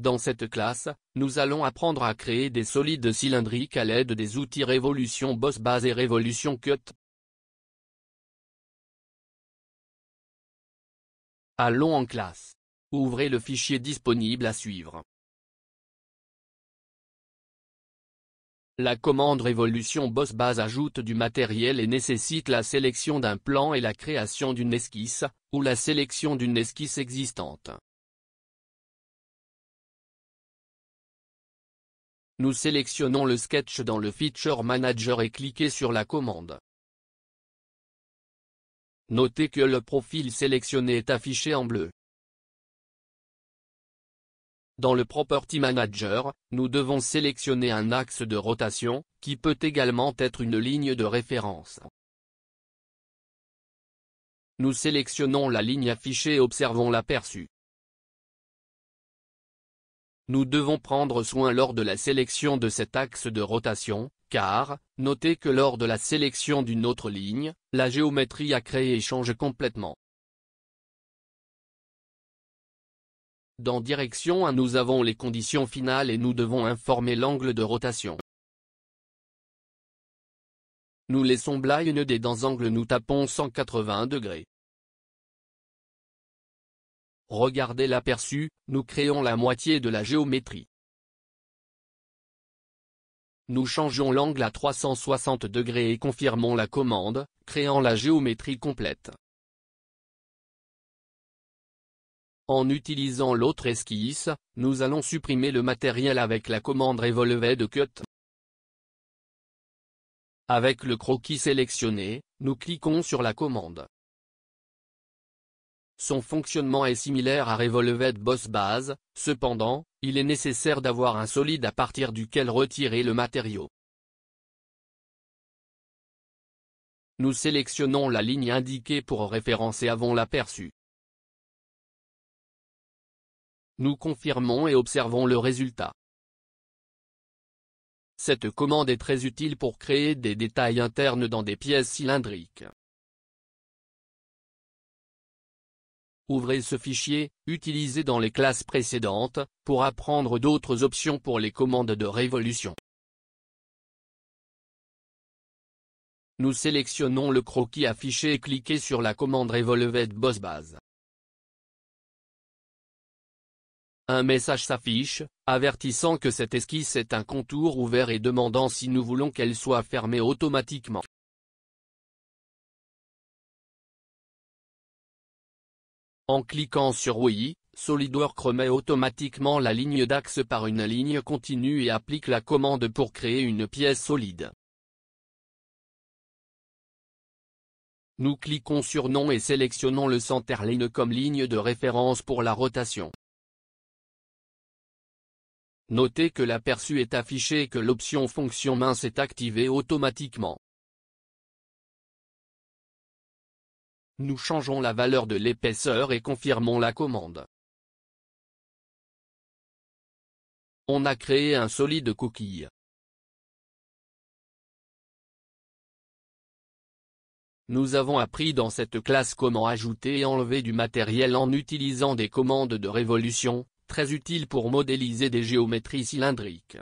Dans cette classe, nous allons apprendre à créer des solides cylindriques à l'aide des outils Révolution Boss Base et Révolution Cut. Allons en classe. Ouvrez le fichier disponible à suivre. La commande Révolution Boss Base ajoute du matériel et nécessite la sélection d'un plan et la création d'une esquisse, ou la sélection d'une esquisse existante. Nous sélectionnons le sketch dans le Feature Manager et cliquez sur la commande. Notez que le profil sélectionné est affiché en bleu. Dans le Property Manager, nous devons sélectionner un axe de rotation, qui peut également être une ligne de référence. Nous sélectionnons la ligne affichée et observons l'aperçu. Nous devons prendre soin lors de la sélection de cet axe de rotation, car, notez que lors de la sélection d'une autre ligne, la géométrie à créer change complètement. Dans Direction 1 nous avons les conditions finales et nous devons informer l'angle de rotation. Nous laissons blind des dans angle nous tapons 180 degrés. Regardez l'aperçu, nous créons la moitié de la géométrie. Nous changeons l'angle à 360 degrés et confirmons la commande, créant la géométrie complète. En utilisant l'autre esquisse, nous allons supprimer le matériel avec la commande Revolved Cut. Avec le croquis sélectionné, nous cliquons sur la commande. Son fonctionnement est similaire à Revolved Boss Base, cependant, il est nécessaire d'avoir un solide à partir duquel retirer le matériau. Nous sélectionnons la ligne indiquée pour référencer avant l'aperçu. Nous confirmons et observons le résultat. Cette commande est très utile pour créer des détails internes dans des pièces cylindriques. Ouvrez ce fichier, utilisé dans les classes précédentes, pour apprendre d'autres options pour les commandes de révolution. Nous sélectionnons le croquis affiché et cliquez sur la commande Revolved Boss Base. Un message s'affiche, avertissant que cette esquisse est un contour ouvert et demandant si nous voulons qu'elle soit fermée automatiquement. En cliquant sur Oui, SolidWorks remet automatiquement la ligne d'axe par une ligne continue et applique la commande pour créer une pièce solide. Nous cliquons sur Nom et sélectionnons le centerline comme ligne de référence pour la rotation. Notez que l'aperçu est affiché et que l'option fonction mince est activée automatiquement. Nous changeons la valeur de l'épaisseur et confirmons la commande. On a créé un solide coquille. Nous avons appris dans cette classe comment ajouter et enlever du matériel en utilisant des commandes de révolution, très utiles pour modéliser des géométries cylindriques.